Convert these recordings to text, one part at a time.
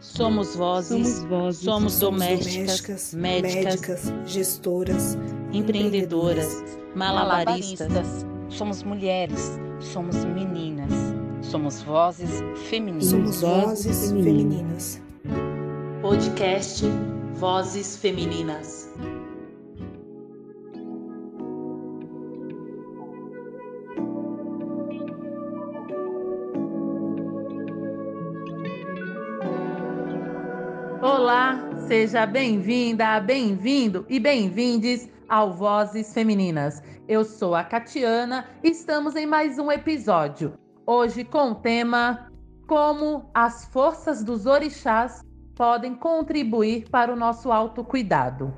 Somos vozes, Somos vozes, somos, Somos domésticas, médicas, médicas, gestoras, empreendedoras, malabaristas. Somos mulheres, somos meninas, somos vozes femininas. Somos vozes femininas. Podcast Vozes Femininas. Seja bem-vinda, bem-vindo e bem-vindes ao Vozes Femininas. Eu sou a Catiana e estamos em mais um episódio. Hoje com o tema Como as forças dos orixás podem contribuir para o nosso autocuidado.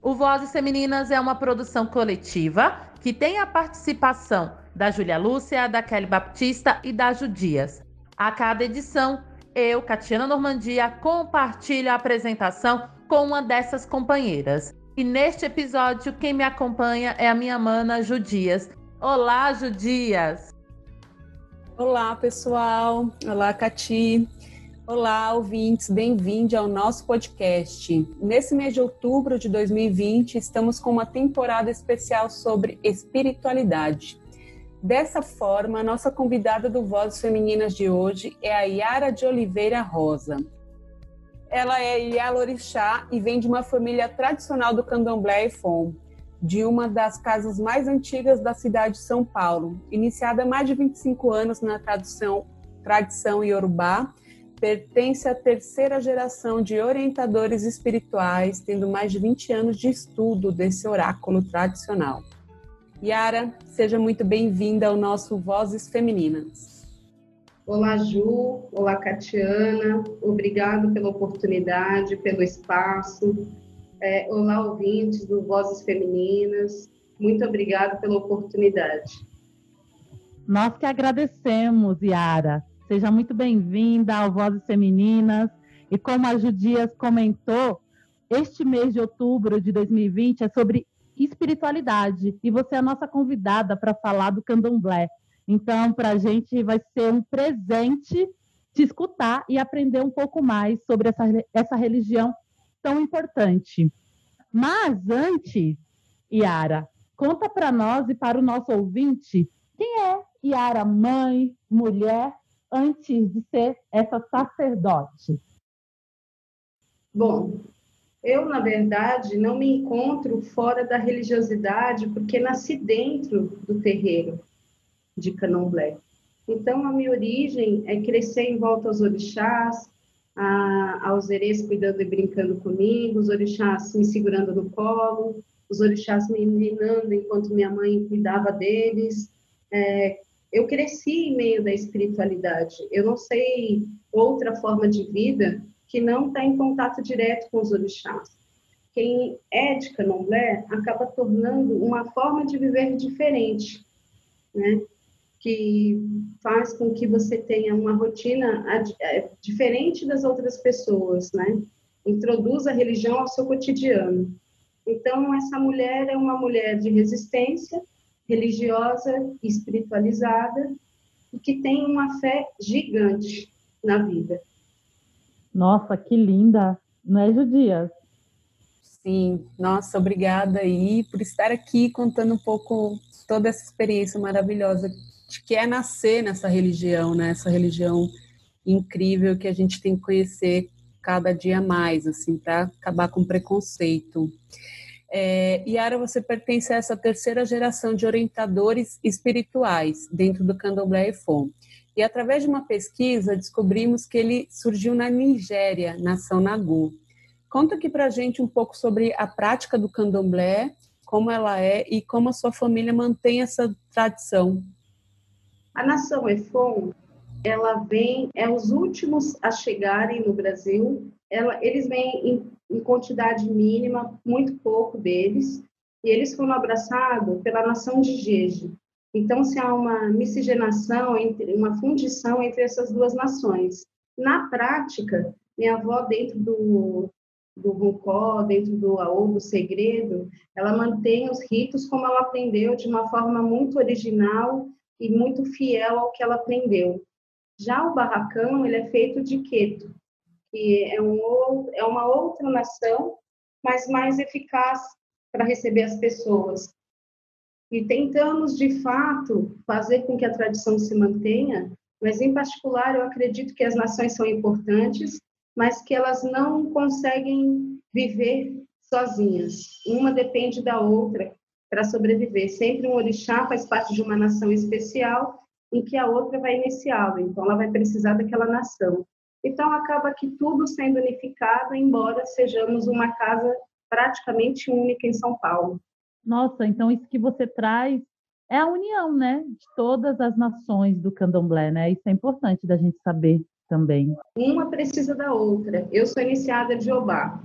O Vozes Femininas é uma produção coletiva que tem a participação da Júlia Lúcia, da Kelly Baptista e da Judias. A cada edição, eu, Catiana Normandia, compartilho a apresentação com uma dessas companheiras. E neste episódio, quem me acompanha é a minha mana Judias. Olá, Judias! Olá, pessoal. Olá, Cati. Olá, ouvintes. Bem-vindos ao nosso podcast. Nesse mês de outubro de 2020, estamos com uma temporada especial sobre espiritualidade. Dessa forma, nossa convidada do Vozes Femininas de hoje é a Yara de Oliveira Rosa. Ela é Yalorixá e vem de uma família tradicional do candomblé e fom, de uma das casas mais antigas da cidade de São Paulo. Iniciada há mais de 25 anos na tradição, tradição iorubá, pertence à terceira geração de orientadores espirituais, tendo mais de 20 anos de estudo desse oráculo tradicional. Yara, seja muito bem-vinda ao nosso Vozes Femininas. Olá, Ju. Olá, Catiana. Obrigado pela oportunidade, pelo espaço. É, olá, ouvintes do Vozes Femininas. Muito obrigado pela oportunidade. Nós que agradecemos, Yara. Seja muito bem-vinda ao Vozes Femininas. E como a Judias comentou, este mês de outubro de 2020 é sobre espiritualidade. E você é a nossa convidada para falar do candomblé. Então, para a gente vai ser um presente te escutar e aprender um pouco mais sobre essa, essa religião tão importante. Mas antes, Yara, conta para nós e para o nosso ouvinte quem é Yara, mãe, mulher, antes de ser essa sacerdote. Bom, eu, na verdade, não me encontro fora da religiosidade porque nasci dentro do terreiro de Candomblé. Então, a minha origem é crescer em volta aos orixás, a, aos erês cuidando e brincando comigo, os orixás me segurando no colo, os orixás me ensinando enquanto minha mãe cuidava deles. É, eu cresci em meio da espiritualidade. Eu não sei outra forma de vida que não está em contato direto com os orixás. Quem é de candomblé acaba tornando uma forma de viver diferente, né? que faz com que você tenha uma rotina é, diferente das outras pessoas, né? Introduz a religião ao seu cotidiano. Então, essa mulher é uma mulher de resistência, religiosa, espiritualizada, e que tem uma fé gigante na vida. Nossa, que linda, não é, Judias? Sim, nossa, obrigada aí por estar aqui contando um pouco toda essa experiência maravilhosa de que é nascer nessa religião, né? Essa religião incrível que a gente tem que conhecer cada dia mais, assim, para acabar com o preconceito. É, Yara, você pertence a essa terceira geração de orientadores espirituais dentro do Candomblé e Fom. E através de uma pesquisa, descobrimos que ele surgiu na Nigéria, nação Nagu. Conta aqui para gente um pouco sobre a prática do candomblé, como ela é e como a sua família mantém essa tradição. A nação Efon, ela vem, é os últimos a chegarem no Brasil. Ela, eles vêm em, em quantidade mínima, muito pouco deles, e eles foram abraçados pela nação de Jeje, então, se há uma miscigenação, entre, uma fundição entre essas duas nações. Na prática, minha avó, dentro do, do Rucó, dentro do Aô, do Segredo, ela mantém os ritos como ela aprendeu, de uma forma muito original e muito fiel ao que ela aprendeu. Já o barracão, ele é feito de queto. que é, um, é uma outra nação, mas mais eficaz para receber as pessoas. E tentamos, de fato, fazer com que a tradição se mantenha, mas, em particular, eu acredito que as nações são importantes, mas que elas não conseguem viver sozinhas. Uma depende da outra para sobreviver. Sempre um orixá faz parte de uma nação especial em que a outra vai iniciá-lo, então ela vai precisar daquela nação. Então acaba que tudo sendo unificado, embora sejamos uma casa praticamente única em São Paulo. Nossa, então isso que você traz é a união, né, de todas as nações do Candomblé, né? Isso é importante da gente saber também. Uma precisa da outra. Eu sou iniciada de Obá.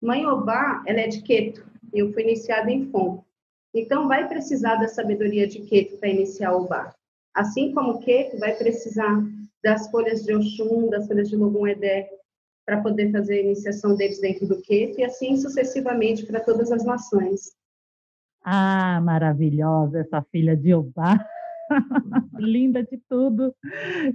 Mãe Obá, ela é de Queto. Eu fui iniciada em Fon. Então vai precisar da sabedoria de Queto para iniciar Obá. Assim como Queto vai precisar das folhas de Oxum, das folhas de Logum Edé, para poder fazer a iniciação deles dentro do Queto, e assim sucessivamente para todas as nações. Ah, maravilhosa essa filha de Obá. Linda de tudo.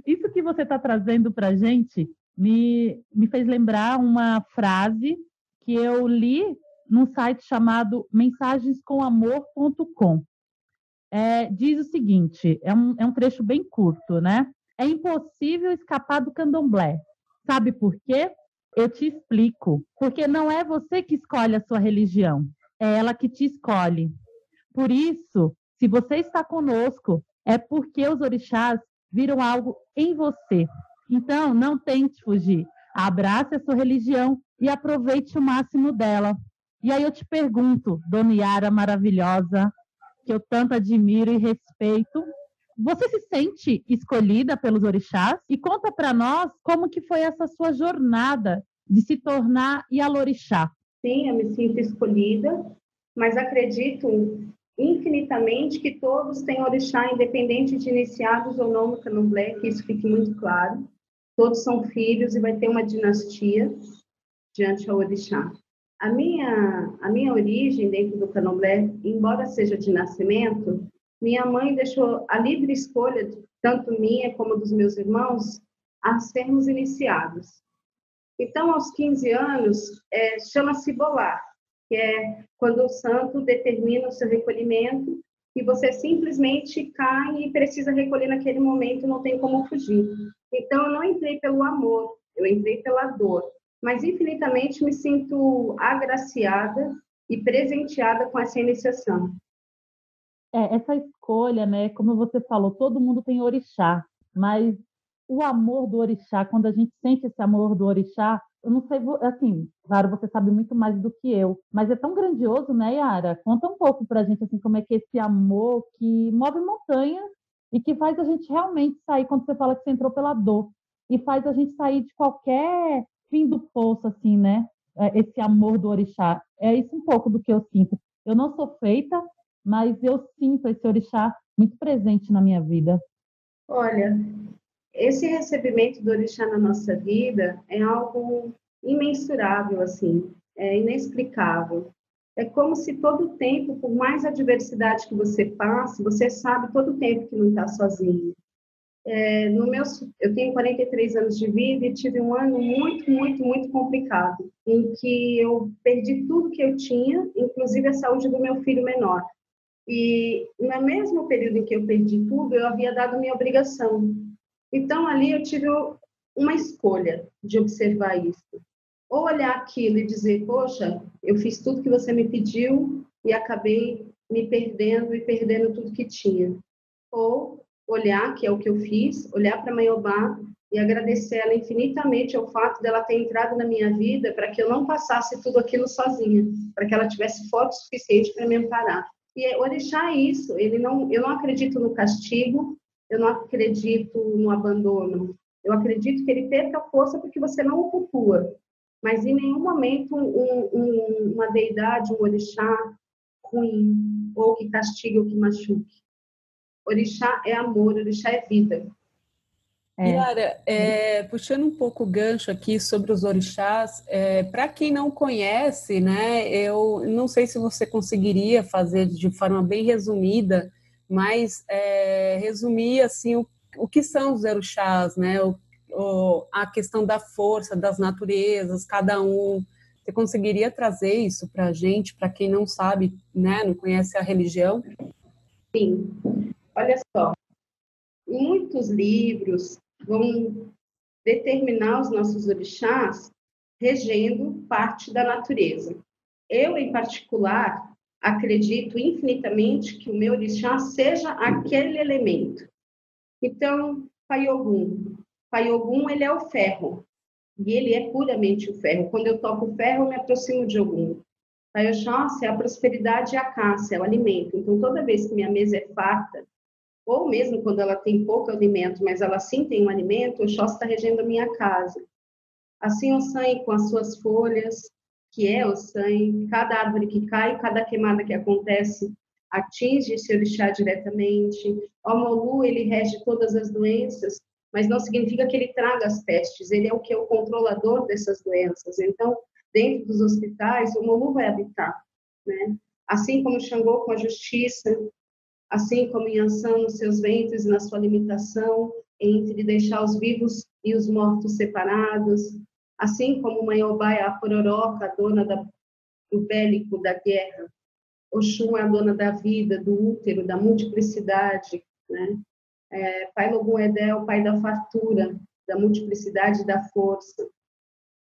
Isso que você está trazendo para a gente me, me fez lembrar uma frase que eu li num site chamado mensagenscomamor.com. É, diz o seguinte: é um, é um trecho bem curto, né? É impossível escapar do candomblé. Sabe por quê? Eu te explico. Porque não é você que escolhe a sua religião, é ela que te escolhe. Por isso, se você está conosco, é porque os orixás viram algo em você. Então, não tente fugir. Abrace a sua religião e aproveite o máximo dela. E aí eu te pergunto, Dona Yara maravilhosa, que eu tanto admiro e respeito, você se sente escolhida pelos orixás? E conta para nós como que foi essa sua jornada de se tornar Yalorixá. Sim, eu me sinto escolhida, mas acredito infinitamente que todos têm orixá, independente de iniciados ou não no candomblé, que isso fique muito claro. Todos são filhos e vai ter uma dinastia diante ao orixá. A minha, a minha origem dentro do candomblé, embora seja de nascimento, minha mãe deixou a livre escolha, tanto minha como dos meus irmãos, a sermos iniciados. Então, aos 15 anos, é, chama-se bolar que é quando o santo determina o seu recolhimento e você simplesmente cai e precisa recolher naquele momento, não tem como fugir. Então, eu não entrei pelo amor, eu entrei pela dor, mas infinitamente me sinto agraciada e presenteada com essa iniciação. É, essa escolha, né, como você falou, todo mundo tem orixá, mas o amor do orixá, quando a gente sente esse amor do orixá, eu não sei, assim, claro, você sabe muito mais do que eu, mas é tão grandioso, né, Yara? Conta um pouco pra gente, assim, como é que é esse amor que move montanhas e que faz a gente realmente sair, quando você fala que você entrou pela dor, e faz a gente sair de qualquer fim do poço, assim, né? É, esse amor do orixá. É isso um pouco do que eu sinto. Eu não sou feita, mas eu sinto esse orixá muito presente na minha vida. Olha, esse recebimento do orixá na nossa vida é algo imensurável, assim, é inexplicável. É como se todo o tempo, por mais adversidade que você passe, você sabe todo o tempo que não está sozinho. É, no meu, eu tenho 43 anos de vida e tive um ano muito, muito, muito complicado, em que eu perdi tudo que eu tinha, inclusive a saúde do meu filho menor. E no mesmo período em que eu perdi tudo, eu havia dado minha obrigação, então, ali eu tive uma escolha de observar isso. Ou olhar aquilo e dizer, poxa, eu fiz tudo que você me pediu e acabei me perdendo e perdendo tudo que tinha. Ou olhar, que é o que eu fiz, olhar para a mãe Obá e agradecer ela infinitamente ao fato dela ter entrado na minha vida para que eu não passasse tudo aquilo sozinha, para que ela tivesse força suficiente para me amparar. E o orixá é isso, ele não, eu não acredito no castigo, eu não acredito no abandono. Eu acredito que ele perca força porque você não o cultua. Mas em nenhum momento um, um, uma deidade, um orixá ruim, ou que castigue ou que machuque. Orixá é amor, orixá é vida. É. Clara, é, puxando um pouco o gancho aqui sobre os orixás, é, para quem não conhece, né, eu não sei se você conseguiria fazer de forma bem resumida mas é, resumir assim o, o que são os orixás, né? O, a questão da força das naturezas, cada um. Você conseguiria trazer isso para a gente, para quem não sabe, né, não conhece a religião? Sim. Olha só, muitos livros vão determinar os nossos orixás regendo parte da natureza. Eu, em particular, acredito infinitamente que o meu orixá seja aquele elemento. Então, Pai Ogum. Pai Ogum, ele é o ferro. E ele é puramente o ferro. Quando eu toco o ferro, eu me aproximo de Ogum. Pai Oxóssi é a prosperidade e a caça, é o alimento. Então, toda vez que minha mesa é farta, ou mesmo quando ela tem pouco alimento, mas ela sim tem um alimento, Oxóssi está regendo a minha casa. Assim, o sangue com as suas folhas, que é o sangue, cada árvore que cai, cada queimada que acontece, atinge esse orixá diretamente. O Molu, ele rege todas as doenças, mas não significa que ele traga as pestes, ele é o que é o controlador dessas doenças. Então, dentro dos hospitais, o Molu vai habitar, né? Assim como Xangô com a justiça, assim como Yansan nos seus ventres na sua limitação entre deixar os vivos e os mortos separados, assim como Mãe Obai, a pororoca, a dona da, do bélico, da guerra, Oxum é a dona da vida, do útero, da multiplicidade, né? É, pai Logum Edel, pai da fartura, da multiplicidade e da força.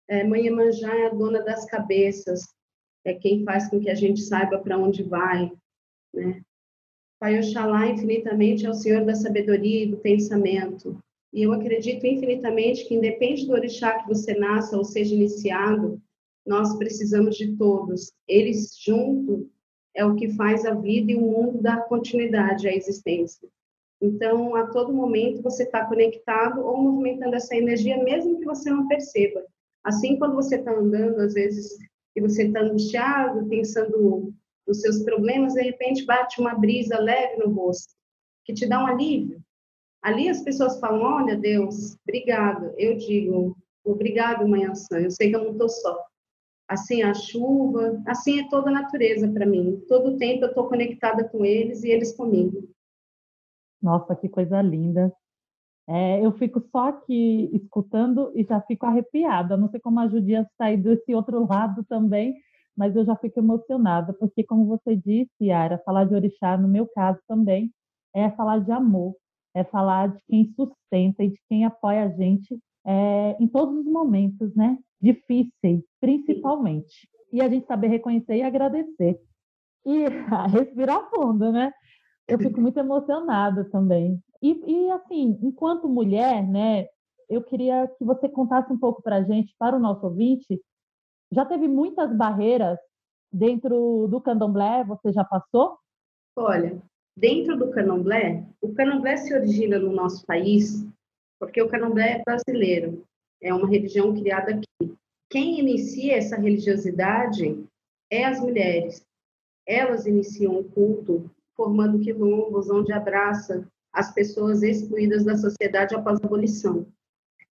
É, Mãe Emanjá é a dona das cabeças, é quem faz com que a gente saiba para onde vai, né? Pai Oxalá infinitamente é o Senhor da sabedoria e do pensamento. E eu acredito infinitamente que, independe do orixá que você nasça ou seja iniciado, nós precisamos de todos. Eles junto é o que faz a vida e o mundo dar continuidade à existência. Então, a todo momento você está conectado ou movimentando essa energia, mesmo que você não perceba. Assim, quando você está andando, às vezes, e você está angustiado, pensando nos seus problemas, de repente bate uma brisa leve no rosto, que te dá um alívio. Ali as pessoas falam: Olha, Deus, obrigado. Eu digo: Obrigado, Mãe Sã, eu sei que eu não estou só assim a chuva, assim é toda a natureza para mim. Todo o tempo eu estou conectada com eles e eles comigo. Nossa, que coisa linda. É, eu fico só aqui escutando e já fico arrepiada. Não sei como a Judia sair desse outro lado também, mas eu já fico emocionada, porque, como você disse, Yara, falar de orixá, no meu caso também, é falar de amor, é falar de quem sustenta e de quem apoia a gente é, em todos os momentos, né? Difíceis, principalmente. E a gente saber reconhecer e agradecer. E respirar fundo, né? Eu fico muito emocionada também. E, e, assim, enquanto mulher, né? Eu queria que você contasse um pouco para a gente, para o nosso ouvinte. Já teve muitas barreiras dentro do candomblé? Você já passou? Olha, dentro do candomblé, o candomblé se origina no nosso país porque o candomblé é brasileiro, é uma religião criada aqui. Quem inicia essa religiosidade é as mulheres. Elas iniciam o culto formando quilombos onde abraça as pessoas excluídas da sociedade após a abolição.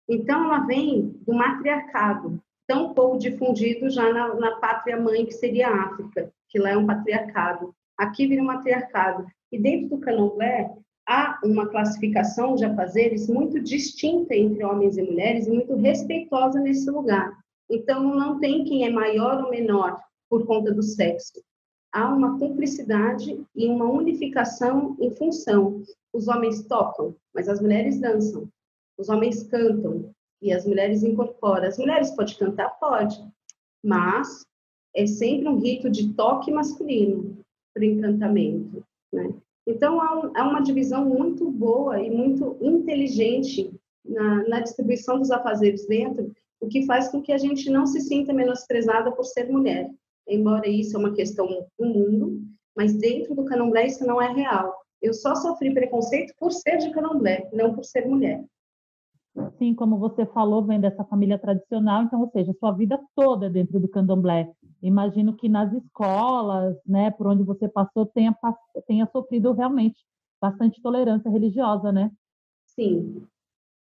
Então, ela vem do matriarcado, tão pouco difundido já na, na pátria mãe, que seria a África, que lá é um patriarcado. Aqui vira um matriarcado. E dentro do candomblé, há uma classificação de afazeres muito distinta entre homens e mulheres e muito respeitosa nesse lugar. Então, não tem quem é maior ou menor por conta do sexo. Há uma cumplicidade e uma unificação em função. Os homens tocam, mas as mulheres dançam. Os homens cantam e as mulheres incorporam. As mulheres podem cantar? Pode, mas é sempre um rito de toque masculino para encantamento, né? Então, há, uma divisão muito boa e muito inteligente na, na distribuição dos afazeres dentro, o que faz com que a gente não se sinta menosprezada por ser mulher. Embora isso é uma questão do mundo, mas dentro do candomblé isso não é real. Eu só sofri preconceito por ser de candomblé, não por ser mulher. Sim, como você falou, vem dessa família tradicional, então, ou seja, sua vida toda é dentro do candomblé. Imagino que nas escolas, né, por onde você passou, tenha, tenha sofrido realmente bastante tolerância religiosa, né? Sim,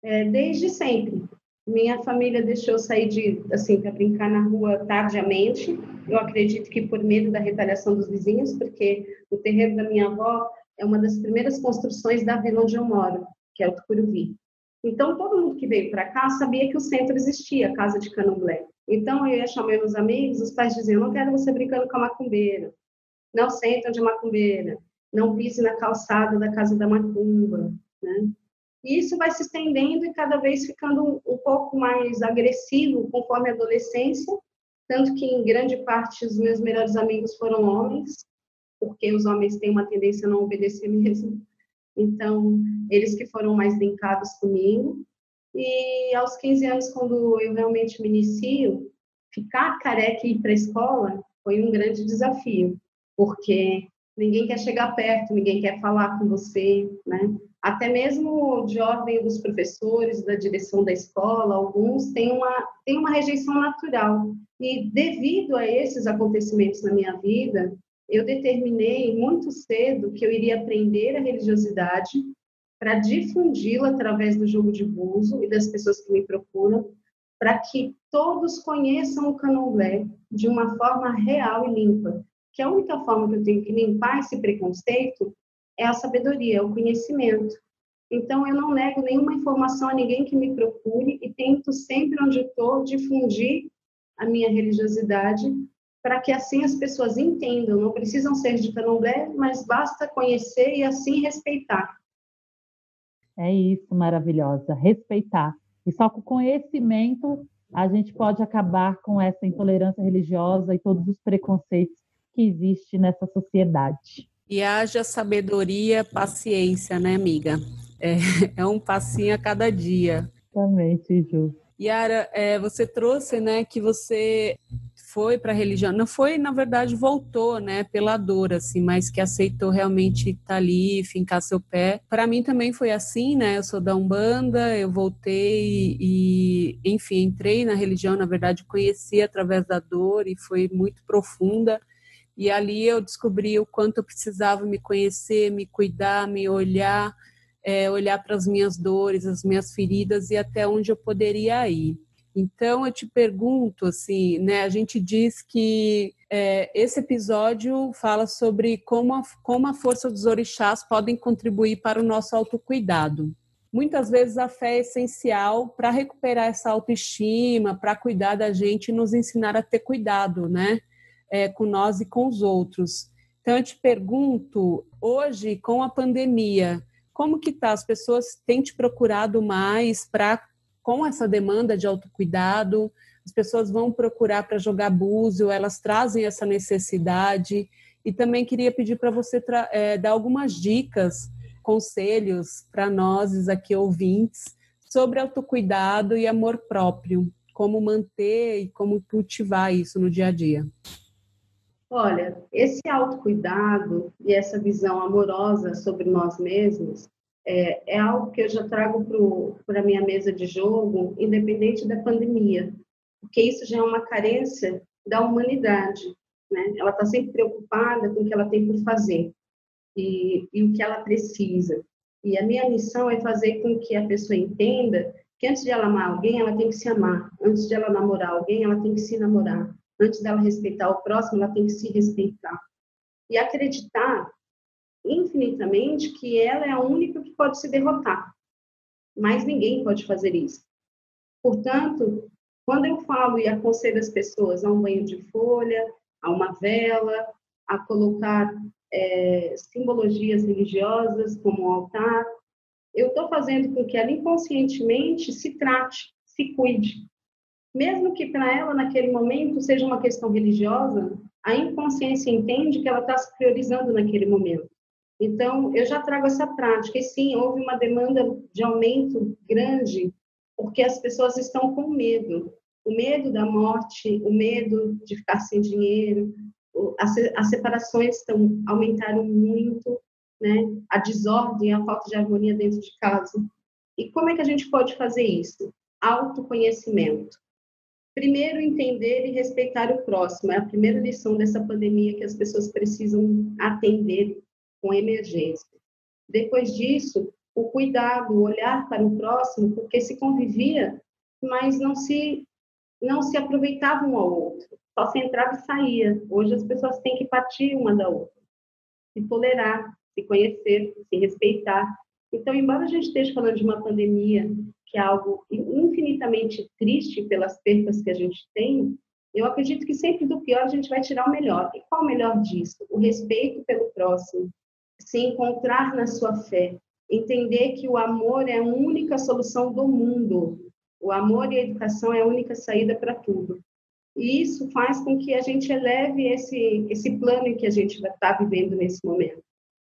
é, desde sempre. Minha família deixou sair de, assim, para brincar na rua tardiamente. Eu acredito que por medo da retaliação dos vizinhos, porque o terreiro da minha avó é uma das primeiras construções da vila onde eu moro, que é o Tucuruvi. Então, todo mundo que veio para cá sabia que o centro existia, a casa de candomblé. Então, eu ia chamar meus amigos, os pais diziam, não quero você brincando com a macumbeira, não senta onde é macumbeira, não pise na calçada da casa da macumba, né? E isso vai se estendendo e cada vez ficando um pouco mais agressivo conforme a adolescência, tanto que em grande parte os meus melhores amigos foram homens, porque os homens têm uma tendência a não obedecer mesmo. Então, eles que foram mais brincados comigo. E aos 15 anos, quando eu realmente me inicio, ficar careca e ir para a escola foi um grande desafio, porque ninguém quer chegar perto, ninguém quer falar com você, né? Até mesmo de ordem dos professores, da direção da escola, alguns têm uma, têm uma rejeição natural. E devido a esses acontecimentos na minha vida, eu determinei muito cedo que eu iria aprender a religiosidade para difundi-la através do jogo de buzo e das pessoas que me procuram, para que todos conheçam o candomblé de uma forma real e limpa. Que a única forma que eu tenho que limpar esse preconceito é a sabedoria, é o conhecimento. Então, eu não nego nenhuma informação a ninguém que me procure e tento sempre onde estou difundir a minha religiosidade para que assim as pessoas entendam. Não precisam ser de candomblé, mas basta conhecer e assim respeitar. É isso, maravilhosa. Respeitar. E só com conhecimento a gente pode acabar com essa intolerância religiosa e todos os preconceitos que existem nessa sociedade. E haja sabedoria, paciência, né, amiga? É, é um passinho a cada dia. Exatamente, Ju. Yara, é, você trouxe, né, que você foi para a religião, não foi, na verdade, voltou, né, pela dor, assim, mas que aceitou realmente estar tá ali, fincar seu pé. Para mim também foi assim, né, eu sou da Umbanda, eu voltei e, enfim, entrei na religião, na verdade, conheci através da dor e foi muito profunda. E ali eu descobri o quanto eu precisava me conhecer, me cuidar, me olhar, é, olhar para as minhas dores, as minhas feridas e até onde eu poderia ir. Então eu te pergunto assim, né? A gente diz que é, esse episódio fala sobre como a, como a força dos orixás podem contribuir para o nosso autocuidado. Muitas vezes a fé é essencial para recuperar essa autoestima, para cuidar da gente e nos ensinar a ter cuidado, né? É, com nós e com os outros. Então eu te pergunto, hoje com a pandemia, como que tá? As pessoas têm te procurado mais para com essa demanda de autocuidado, as pessoas vão procurar para jogar búzio, elas trazem essa necessidade. E também queria pedir para você é, dar algumas dicas, conselhos para nós aqui ouvintes sobre autocuidado e amor próprio, como manter e como cultivar isso no dia a dia. Olha, esse autocuidado e essa visão amorosa sobre nós mesmos é, é algo que eu já trago para a minha mesa de jogo, independente da pandemia, porque isso já é uma carência da humanidade. Né? Ela está sempre preocupada com o que ela tem por fazer e, e o que ela precisa. E a minha missão é fazer com que a pessoa entenda que antes de ela amar alguém, ela tem que se amar. Antes de ela namorar alguém, ela tem que se namorar. Antes dela respeitar o próximo, ela tem que se respeitar. E acreditar infinitamente que ela é a única que pode se derrotar. Mas ninguém pode fazer isso. Portanto, quando eu falo e aconselho as pessoas a um banho de folha, a uma vela, a colocar é, simbologias religiosas como altar, eu estou fazendo com que ela inconscientemente se trate, se cuide. Mesmo que para ela, naquele momento, seja uma questão religiosa, a inconsciência entende que ela está se priorizando naquele momento. Então, eu já trago essa prática. E sim, houve uma demanda de aumento grande, porque as pessoas estão com medo. O medo da morte, o medo de ficar sem dinheiro, as, separações estão, aumentaram muito, né? a desordem, a falta de harmonia dentro de casa. E como é que a gente pode fazer isso? Autoconhecimento. Primeiro, entender e respeitar o próximo. É a primeira lição dessa pandemia que as pessoas precisam atender com emergência. Depois disso, o cuidado, o olhar para o próximo, porque se convivia, mas não se não se aproveitava um ao outro, só se entrava e saía. Hoje as pessoas têm que partir uma da outra, se tolerar, se conhecer, se respeitar. Então, embora a gente esteja falando de uma pandemia, que é algo infinitamente triste pelas perdas que a gente tem, eu acredito que sempre do pior a gente vai tirar o melhor. E qual o melhor disso? O respeito pelo próximo, se encontrar na sua fé, entender que o amor é a única solução do mundo. O amor e a educação é a única saída para tudo. E isso faz com que a gente eleve esse, esse plano em que a gente está vivendo nesse momento.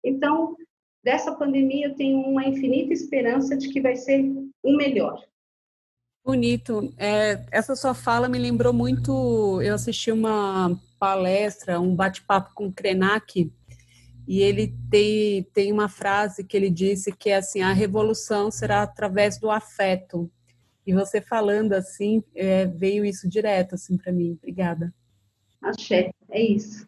Então, dessa pandemia, eu tenho uma infinita esperança de que vai ser o melhor. Bonito. É, essa sua fala me lembrou muito. Eu assisti uma palestra, um bate-papo com o Krenak, e ele tem, tem uma frase que ele disse que é assim: a revolução será através do afeto. E você falando assim, é, veio isso direto assim para mim. Obrigada. Axé, é isso.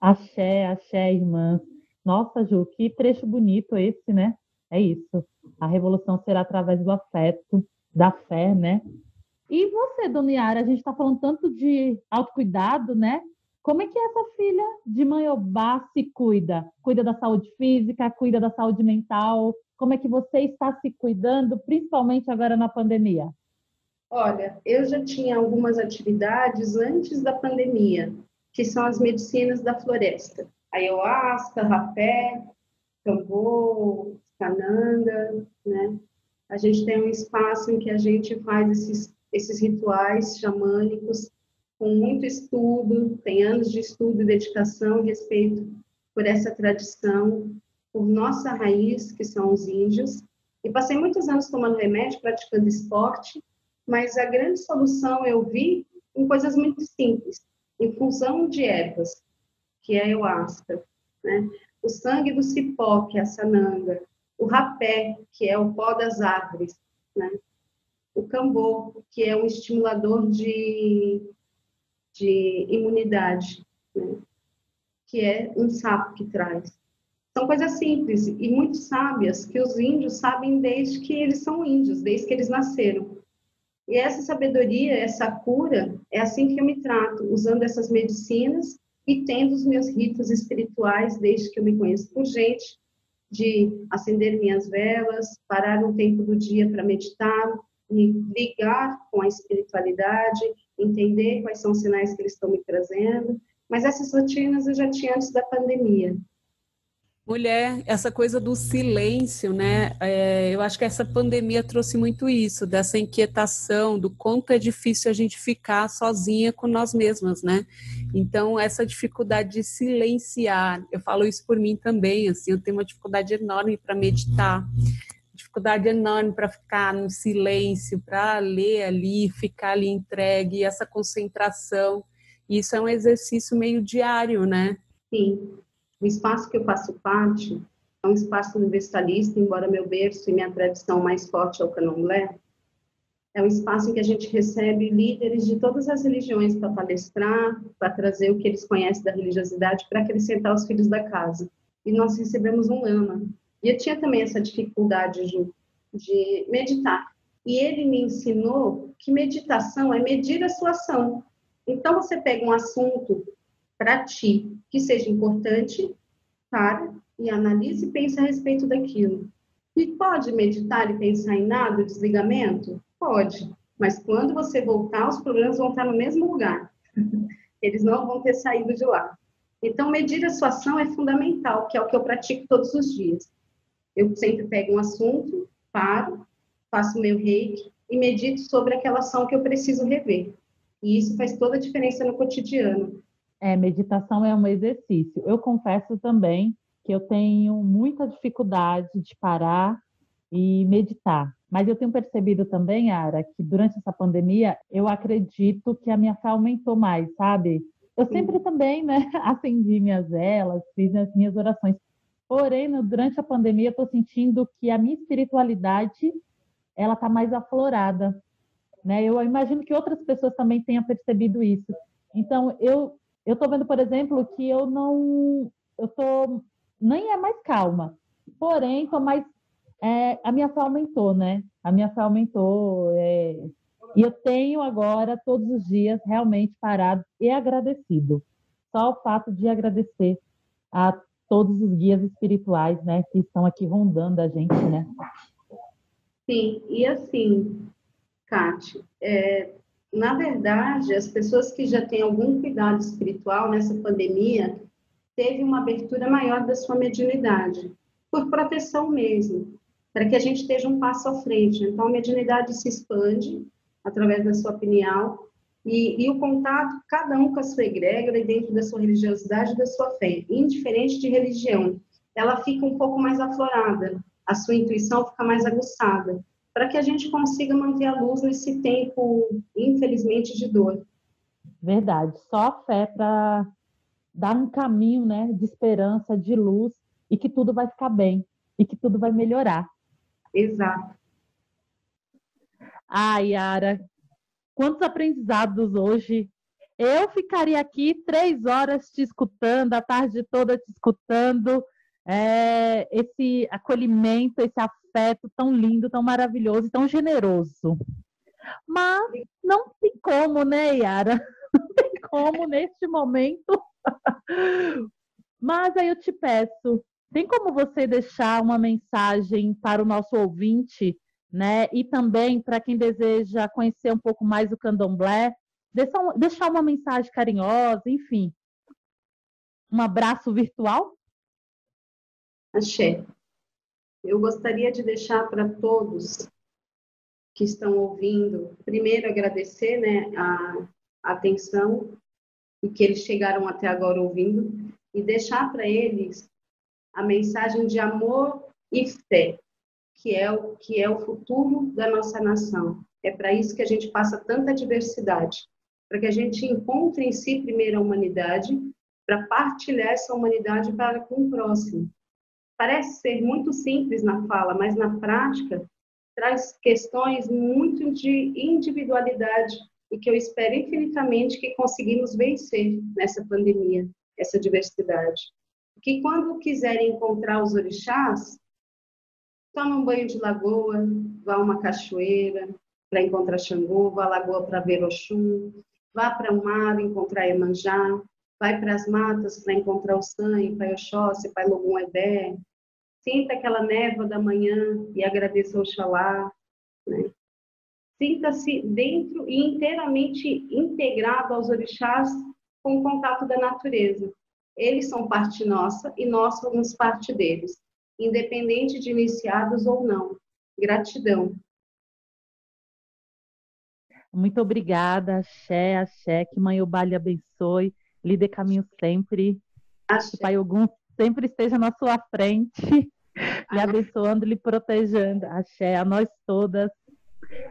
Axé, axé, irmã. Nossa, Ju, que trecho bonito esse, né? É isso. A revolução será através do afeto, da fé, né? E você, Dona Yara, a gente está falando tanto de autocuidado, né? Como é que essa filha de mãe Obá se cuida? Cuida da saúde física, cuida da saúde mental, como é que você está se cuidando, principalmente agora na pandemia? Olha, eu já tinha algumas atividades antes da pandemia, que são as medicinas da floresta. Ayahuasca, rapé, tambor, cananga, né? A gente tem um espaço em que a gente faz esses, esses rituais xamânicos com muito estudo, tem anos de estudo e dedicação respeito por essa tradição por nossa raiz, que são os índios, e passei muitos anos tomando remédio, praticando esporte, mas a grande solução eu vi em coisas muito simples, em função de ervas, que é a ayahuasca, né? o sangue do cipó, que é a sananga, o rapé, que é o pó das árvores, né? o cambô, que é um estimulador de, de imunidade, né? que é um sapo que traz. São coisas simples e muito sábias que os índios sabem desde que eles são índios, desde que eles nasceram. E essa sabedoria, essa cura, é assim que eu me trato, usando essas medicinas e tendo os meus ritos espirituais desde que eu me conheço por gente, de acender minhas velas, parar um tempo do dia para meditar, me ligar com a espiritualidade, entender quais são os sinais que eles estão me trazendo. Mas essas rotinas eu já tinha antes da pandemia. Mulher, essa coisa do silêncio, né? É, eu acho que essa pandemia trouxe muito isso, dessa inquietação, do quanto é difícil a gente ficar sozinha com nós mesmas, né? Então, essa dificuldade de silenciar, eu falo isso por mim também, assim, eu tenho uma dificuldade enorme para meditar, dificuldade enorme para ficar no silêncio, para ler ali, ficar ali entregue, essa concentração. Isso é um exercício meio diário, né? Sim. O espaço que eu faço parte é um espaço universalista, embora meu berço e minha tradição mais forte é o candomblé. É um espaço em que a gente recebe líderes de todas as religiões para palestrar, para trazer o que eles conhecem da religiosidade, para acrescentar os filhos da casa. E nós recebemos um lama. E eu tinha também essa dificuldade de, de meditar. E ele me ensinou que meditação é medir a sua ação. Então, você pega um assunto para ti que seja importante, para e analise e pense a respeito daquilo. E pode meditar e pensar em nada, desligamento? Pode. Mas quando você voltar, os problemas vão estar no mesmo lugar. Eles não vão ter saído de lá. Então, medir a sua ação é fundamental, que é o que eu pratico todos os dias. Eu sempre pego um assunto, paro, faço meu reiki e medito sobre aquela ação que eu preciso rever. E isso faz toda a diferença no cotidiano. É, meditação é um exercício. Eu confesso também que eu tenho muita dificuldade de parar e meditar. Mas eu tenho percebido também, Ara, que durante essa pandemia, eu acredito que a minha fé aumentou mais, sabe? Eu sempre também, né, acendi minhas velas, fiz as minhas orações. Porém, durante a pandemia, eu estou sentindo que a minha espiritualidade, ela está mais aflorada, né? Eu imagino que outras pessoas também tenham percebido isso. Então, eu eu estou vendo, por exemplo, que eu não, eu tô nem é mais calma, porém, tô mais, é, a minha fé aumentou, né? A minha fé aumentou, é, e eu tenho agora todos os dias realmente parado e agradecido. Só o fato de agradecer a todos os guias espirituais, né, que estão aqui rondando a gente, né? Sim, e assim, Kate, é, na verdade, as pessoas que já têm algum cuidado espiritual nessa pandemia teve uma abertura maior da sua mediunidade, por proteção mesmo, para que a gente esteja um passo à frente. Então, a mediunidade se expande através da sua opinião e, e, o contato, cada um com a sua egrégora dentro da sua religiosidade e da sua fé, indiferente de religião, ela fica um pouco mais aflorada, a sua intuição fica mais aguçada, para que a gente consiga manter a luz nesse tempo, infelizmente, de dor. Verdade, só a fé para dar um caminho né, de esperança, de luz, e que tudo vai ficar bem, e que tudo vai melhorar. Exato. Ah, Yara, quantos aprendizados hoje. Eu ficaria aqui três horas te escutando, a tarde toda te escutando, é, esse acolhimento, esse afeto tão lindo, tão maravilhoso, tão generoso. Mas não tem como, né, Yara? Não tem como neste momento. Mas aí eu te peço, tem como você deixar uma mensagem para o nosso ouvinte né? E também para quem deseja conhecer um pouco mais o candomblé, deixar uma mensagem carinhosa, enfim. Um abraço virtual? Axé. Eu gostaria de deixar para todos que estão ouvindo, primeiro agradecer né, a, atenção e que eles chegaram até agora ouvindo, e deixar para eles a mensagem de amor e fé que é o que é o futuro da nossa nação. É para isso que a gente passa tanta diversidade, para que a gente encontre em si primeiro a humanidade, para partilhar essa humanidade para com o próximo. Parece ser muito simples na fala, mas na prática traz questões muito de individualidade e que eu espero infinitamente que conseguimos vencer nessa pandemia, essa diversidade. Que quando quiserem encontrar os orixás, toma um banho de lagoa, vá a uma cachoeira para encontrar Xangô, vá à lagoa para ver Oxum, vá para o mar encontrar Emanjá, vai para as matas para encontrar o Sangue, Pai Oxóssi, Pai Logum Edé, sinta aquela névoa da manhã e agradeça Oxalá, né? Sinta-se dentro e inteiramente integrado aos orixás com o contato da natureza. Eles são parte nossa e nós somos parte deles independente de iniciados ou não. Gratidão. Muito obrigada, Axé, Axé, que Mãe Obá lhe abençoe, lhe dê caminho sempre. Axé. Que Pai Ogum sempre esteja na sua frente, lhe abençoando, lhe protegendo. Axé, a nós todas.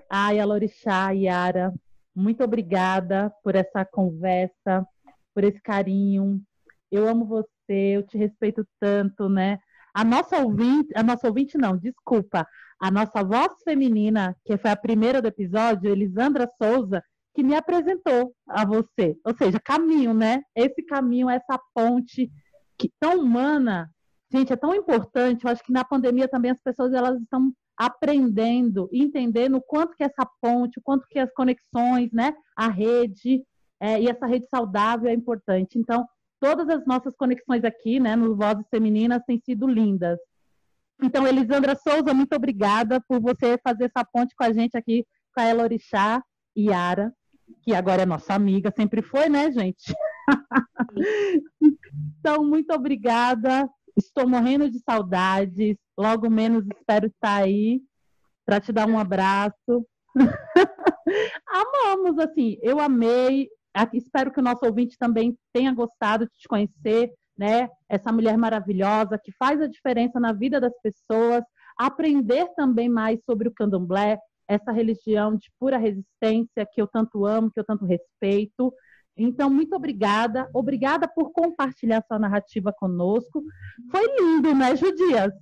Ai, Alorixá, Yara, muito obrigada por essa conversa, por esse carinho. Eu amo você, eu te respeito tanto, né? A nossa ouvinte, a nossa ouvinte não, desculpa, a nossa voz feminina, que foi a primeira do episódio, Elisandra Souza, que me apresentou a você. Ou seja, caminho, né? Esse caminho, essa ponte que tão humana, gente, é tão importante. Eu acho que na pandemia também as pessoas elas estão aprendendo, entendendo o quanto que essa ponte, o quanto que as conexões, né, a rede é, e essa rede saudável é importante. Então, todas as nossas conexões aqui, né, no Vozes Femininas, têm sido lindas. Então, Elisandra Souza, muito obrigada por você fazer essa ponte com a gente aqui, com a Elorixá e Yara, que agora é nossa amiga, sempre foi, né, gente? então, muito obrigada. Estou morrendo de saudades. Logo menos espero estar aí para te dar um abraço. Amamos, assim, eu amei espero que o nosso ouvinte também tenha gostado de te conhecer, né? Essa mulher maravilhosa que faz a diferença na vida das pessoas, aprender também mais sobre o candomblé, essa religião de pura resistência que eu tanto amo, que eu tanto respeito. Então, muito obrigada. Obrigada por compartilhar sua narrativa conosco. Foi lindo, né, Judias?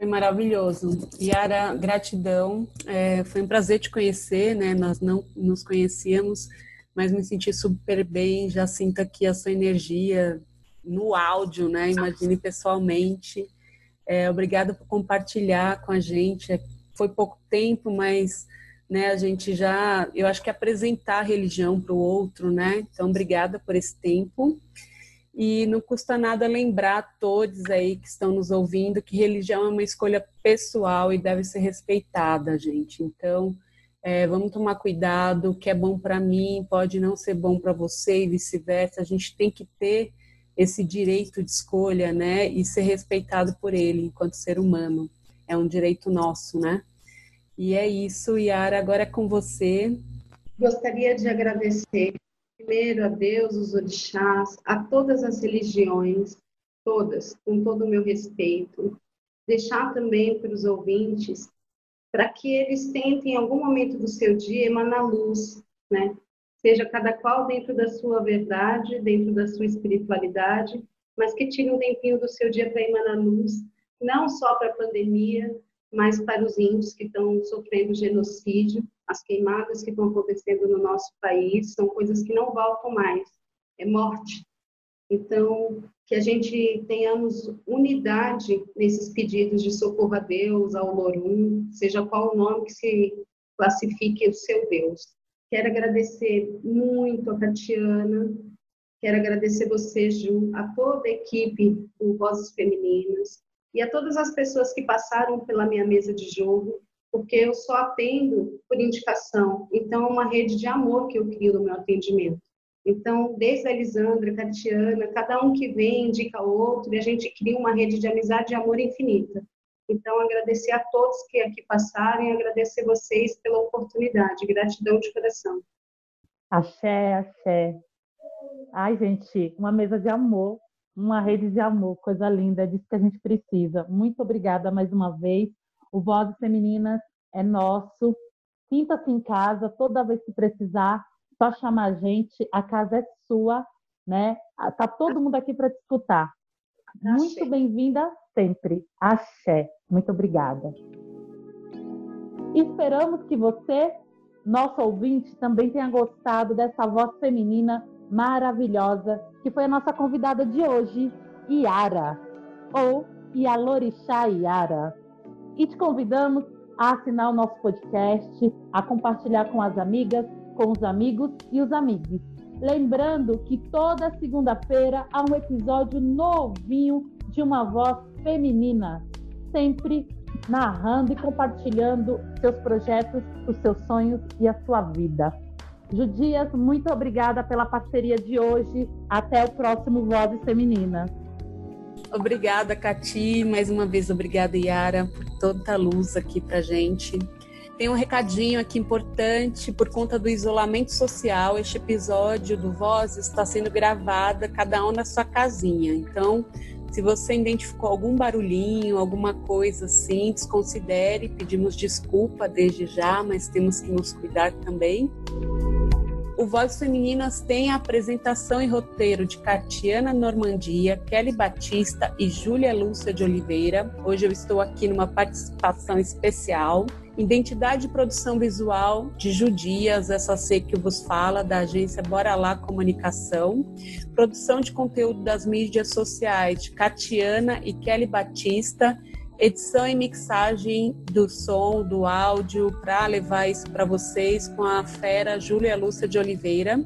Foi maravilhoso. Yara, gratidão. É, foi um prazer te conhecer, né? Nós não nos conhecíamos, mas me senti super bem. Já sinto aqui a sua energia no áudio, né? Imagine pessoalmente. É, obrigada por compartilhar com a gente. É, foi pouco tempo, mas né, a gente já, eu acho que apresentar a religião para o outro, né? Então, obrigada por esse tempo. E não custa nada lembrar a todos aí que estão nos ouvindo que religião é uma escolha pessoal e deve ser respeitada, gente. Então, é, vamos tomar cuidado. O que é bom para mim pode não ser bom para você e vice-versa. A gente tem que ter esse direito de escolha, né? E ser respeitado por ele enquanto ser humano. É um direito nosso, né? E é isso, Yara. Agora é com você. Gostaria de agradecer primeiro a Deus, os orixás, a todas as religiões, todas, com todo o meu respeito. Deixar também para os ouvintes, para que eles tentem, em algum momento do seu dia, emanar luz, né? Seja cada qual dentro da sua verdade, dentro da sua espiritualidade, mas que tire um tempinho do seu dia para emanar luz, não só para a pandemia, mas para os índios que estão sofrendo genocídio, as queimadas que estão acontecendo no nosso país são coisas que não voltam mais, é morte. Então, que a gente tenhamos unidade nesses pedidos de socorro a Deus, ao Lorum, seja qual o nome que se classifique o seu Deus. Quero agradecer muito a Tatiana, quero agradecer você, Ju, a toda a equipe do Vozes Femininas e a todas as pessoas que passaram pela minha mesa de jogo, porque eu só atendo por indicação. Então, é uma rede de amor que eu crio no meu atendimento. Então, desde a Elisandra, a Tatiana, cada um que vem indica outro e a gente cria uma rede de amizade e amor infinita. Então, agradecer a todos que aqui passaram e agradecer vocês pela oportunidade. Gratidão de coração. Axé, axé. Ai, gente, uma mesa de amor, uma rede de amor, coisa linda, é disso que a gente precisa. Muito obrigada mais uma vez. O Vozes Femininas é nosso. Sinta-se em casa toda vez que precisar, só chamar a gente, a casa é sua, né? Tá todo mundo aqui para te escutar. Muito bem-vinda sempre. Axé. Muito obrigada. Esperamos que você, nosso ouvinte, também tenha gostado dessa voz feminina maravilhosa, que foi a nossa convidada de hoje, Iara, ou Ialorixá Iara e te convidamos a assinar o nosso podcast, a compartilhar com as amigas, com os amigos e os amigos. Lembrando que toda segunda-feira há um episódio novinho de uma voz feminina, sempre narrando e compartilhando seus projetos, os seus sonhos e a sua vida. Judias, muito obrigada pela parceria de hoje. Até o próximo Vozes Femininas. Obrigada, Cati. Mais uma vez, obrigada, Yara, por toda a luz aqui pra gente. Tem um recadinho aqui importante, por conta do isolamento social, este episódio do Voz está sendo gravado, cada um na sua casinha. Então, se você identificou algum barulhinho, alguma coisa assim, desconsidere, pedimos desculpa desde já, mas temos que nos cuidar também. O Vozes Femininas tem a apresentação e roteiro de Catiana Normandia, Kelly Batista e Júlia Lúcia de Oliveira. Hoje eu estou aqui numa participação especial. Identidade e produção visual de Judias, essa sei que vos fala, da agência Bora Lá Comunicação. Produção de conteúdo das mídias sociais de Catiana e Kelly Batista edição e mixagem do som, do áudio, para levar isso para vocês com a fera Júlia Lúcia de Oliveira.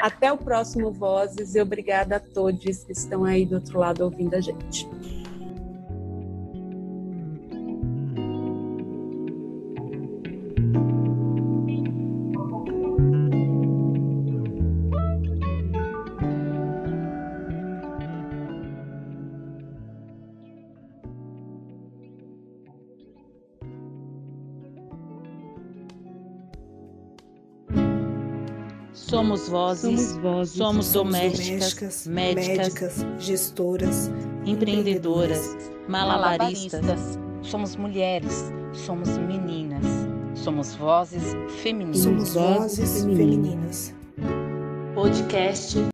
Até o próximo Vozes e obrigada a todos que estão aí do outro lado ouvindo a gente. Somos vozes, somos, vozes, somos, domésticas, médicas, médicas, gestoras, empreendedoras, malabaristas. malabaristas. Somos mulheres, somos meninas, somos vozes femininas. Somos vozes femininas. Podcast